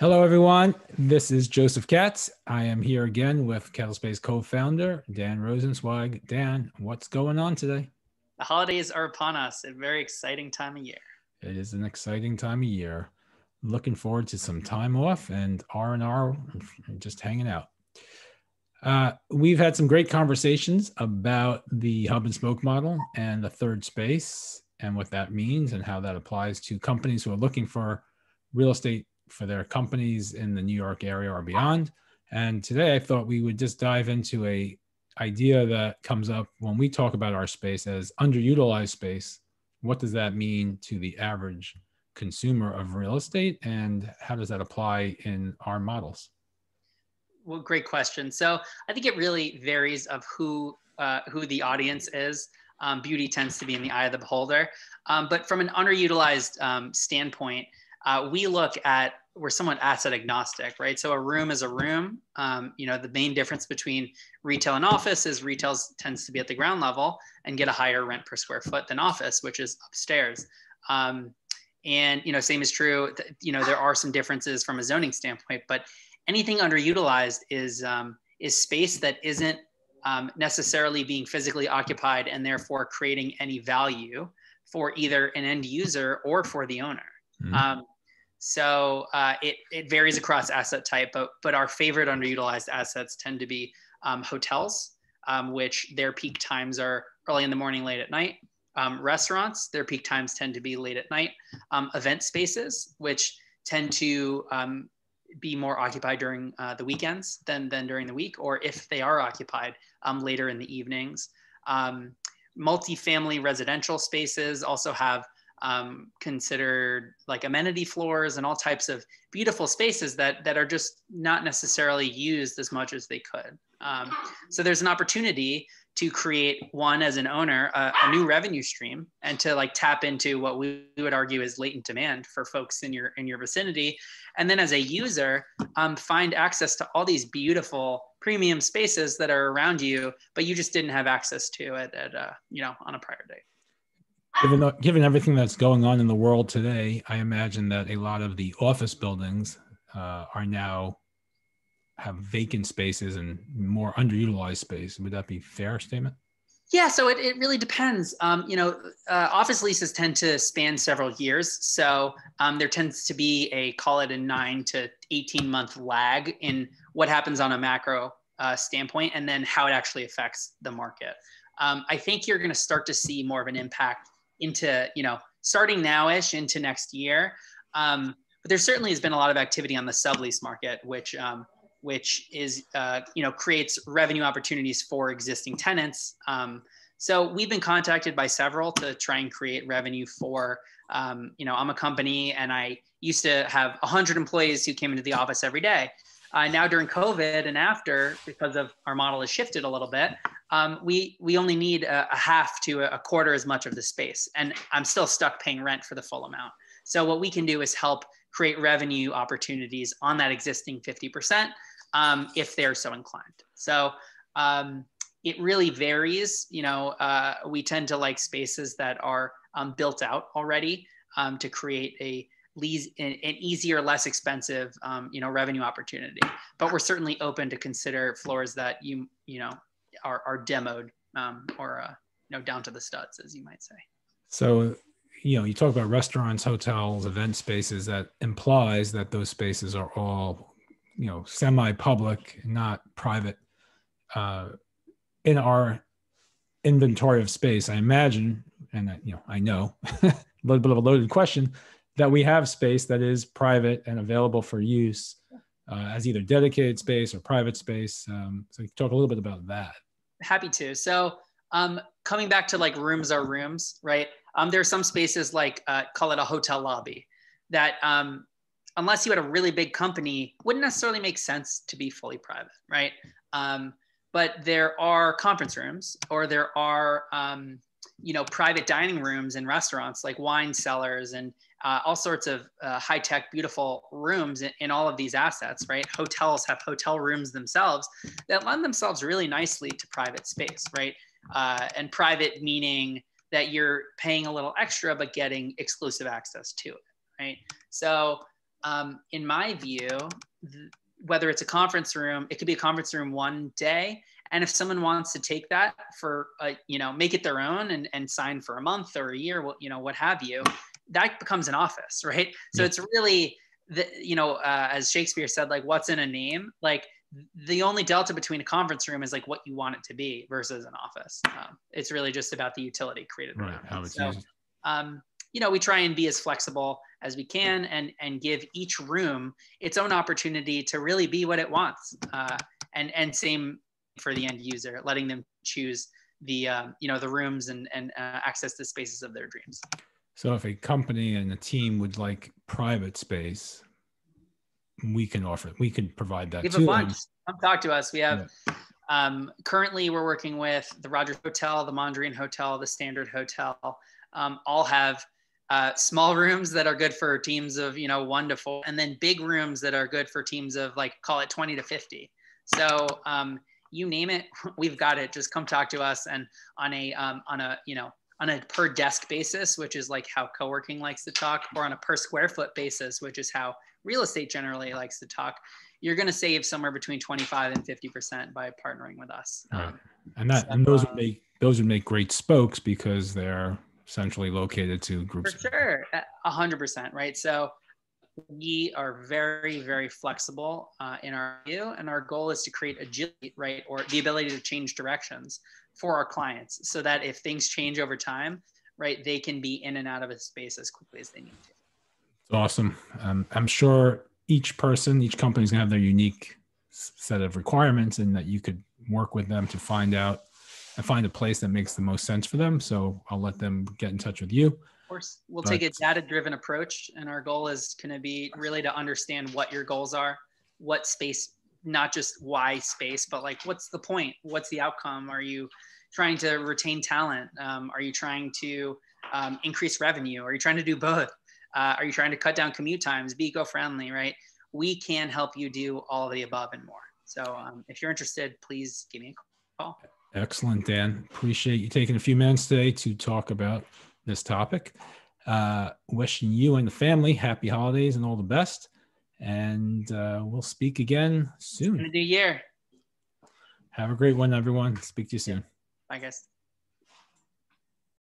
Hello, everyone. This is Joseph Katz. I am here again with Kettlespace co-founder Dan Rosenzweig. Dan, what's going on today? The holidays are upon us. A very exciting time of year. It is an exciting time of year. Looking forward to some time off and R and R, just hanging out. Uh, we've had some great conversations about the hub and spoke model and the third space and what that means and how that applies to companies who are looking for real estate for their companies in the New York area or beyond. And today I thought we would just dive into a idea that comes up when we talk about our space as underutilized space. What does that mean to the average consumer of real estate and how does that apply in our models? Well, great question. So I think it really varies of who uh, who the audience is. Um, beauty tends to be in the eye of the beholder. Um, but from an underutilized um, standpoint, uh, we look at we're somewhat asset agnostic, right? So a room is a room. Um, you know, the main difference between retail and office is retail tends to be at the ground level and get a higher rent per square foot than office, which is upstairs. Um, and you know, same is true. You know, there are some differences from a zoning standpoint, but anything underutilized is um, is space that isn't um, necessarily being physically occupied and therefore creating any value for either an end user or for the owner. Mm-hmm. Um, so uh, it, it varies across asset type, but, but our favorite underutilized assets tend to be um, hotels, um, which their peak times are early in the morning, late at night. Um, restaurants, their peak times tend to be late at night. Um, event spaces, which tend to um, be more occupied during uh, the weekends than, than during the week, or if they are occupied um, later in the evenings. multifamily residential spaces also have um, considered like amenity floors and all types of beautiful spaces that that are just not necessarily used as much as they could. Um, so there's an opportunity to create one as an owner a, a, new revenue stream and to like tap into what we, would argue is latent demand for folks in your in your vicinity and then as a user um, find access to all these beautiful premium spaces that are around you but you just didn't have access to it at uh, you know on a prior date Given, given everything that's going on in the world today, I imagine that a lot of the office buildings uh, are now have vacant spaces and more underutilized space. Would that be fair statement? Yeah, so it, it really depends. Um, you know, uh, office leases tend to span several years. So um, there tends to be a call it a nine to 18 month lag in what happens on a macro uh, standpoint and then how it actually affects the market. Um, I think you're going to start to see more of an impact into you know starting nowish into next year. Um, but there certainly has been a lot of activity on the sublease market, which um, which is uh, you know creates revenue opportunities for existing tenants. Um, so we've been contacted by several to try and create revenue for um, you know I'm a company and I used to have 100 employees who came into the office every day. Uh, now during COVID and after, because of our model has shifted a little bit, um, we we only need a, a, half to a quarter as much of the space, and I'm still stuck paying rent for the full amount. So what we can do is help create revenue opportunities on that existing 50% um, if they're so inclined. So um, it really varies. You know, uh, we tend to like spaces that are um, built out already um, to create a lease an, easier, less expensive, um, you know, revenue opportunity. But we're certainly open to consider floors that you, you know, are, are demoed um, or, uh, you know, down to the studs, as you might say. So, you know, you talk about restaurants, hotels, event spaces. That implies that those spaces are all, you know, semi-public, not private. Uh, in our inventory of space, I imagine, and you know, I know, a little bit of a loaded question that we have space that is private and available for use uh, as either dedicated space or private space. Um, so talk a little bit about that. Happy to. So um, coming back to like rooms are rooms, right? Um, there are some spaces like uh, call it a hotel lobby that um, unless you had a really big company wouldn't necessarily make sense to be fully private, right? Um, but there are conference rooms or there are um, you know private dining rooms and restaurants like wine cellars and uh, all sorts of uh, high tech, beautiful rooms in, in, all of these assets, right? Hotels have hotel rooms themselves that lend themselves really nicely to private space, right? Uh, and private meaning that you're paying a little extra but getting exclusive access to it, right? So um, in my view, th- whether it's a conference room, it could be a conference room one day. And if someone wants to take that for, a, you know, make it their own and, and sign for a month or a year, well, you know, what have you, that becomes an office, right? So yeah. it's really, the, you know, uh, as Shakespeare said, like what's in a name, like the only delta between a conference room is like what you want it to be versus an office. Um, it's really just about the utility created. Right. How it's so, used. Um, you know, we try and be as flexible as we can and and give each room its own opportunity to really be what it wants. Uh, and and same for the end user, letting them choose the um, you know the rooms and and uh, access the spaces of their dreams. So if a company and a team would like private space, we can offer we can provide that we have a bunch. Come talk to us. We have yeah. um, currently we're working with the Rogers Hotel, the Mondrian Hotel, the Standard Hotel. Um, all have uh, small rooms that are good for teams of you know one to four, and then big rooms that are good for teams of like call it 20 to 50. So um, you name it, we've got it. Just come talk to us, and on a um, on a you know on a per desk basis, which is like how co-working likes to talk, or on a per square foot basis, which is how real estate generally likes to talk, you're going to save somewhere between 25 and 50% by partnering with us. Right. Um, and that, so, and those would make, those would make great spokes because they're centrally located to groups. For sure. A hundred percent. Right. So we are very, very flexible uh, in our view, and our goal is to create agility, right, or the ability to change directions for our clients, so that if things change over time, right, they can be in and out of a space as quickly as they need to. It's Awesome. Um, I'm sure each person, each company is going to have their unique set of requirements and that you could work with them to find out and find a place that makes the most sense for them. So I'll let them get in touch with you. Of course, we'll but, take a data driven approach. And our goal is going to be really to understand what your goals are, what space, not just why space, but like what's the point? What's the outcome? Are you trying to retain talent? Um, are you trying to um, increase revenue? Are you trying to do both? Uh, are you trying to cut down commute times? Be eco-friendly, right? We can help you do all of the above and more. So um, if you're interested, please give me a call. Excellent, Dan. Appreciate you taking a few minutes today to talk about this topic. Uh, wishing you and the family happy holidays and all the best. And uh, we'll speak again soon. In the new year. Have a great one, everyone. Speak to you soon. Bye, guys.